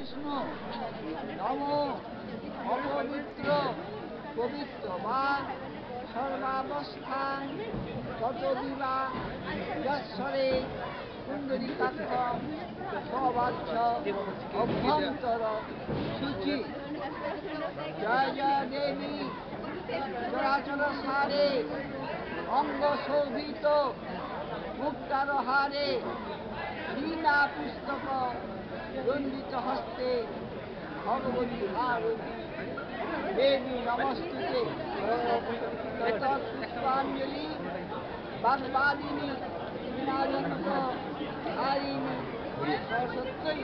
বিষ্ণু নম অপবিত্র পবিত্রবান সর্বাবস্থান তত বিবা যশ্বরে কুণ্ডলিকাক্ষ সবাচ্ছ অভ্যন্তর সূচি। জয় জয় দেবী চরাচর সারে, অঙ্গ শোভিত, মুক্তার হারে লীলা পুস্তক রঞ্জিত হস্তে ভগবতী ভারতী দেবী নমস্তুতে। তত পুষ্পাঞ্জলি বাগবাদিনী বিনাজন্ত হারিণী সরস্বতী।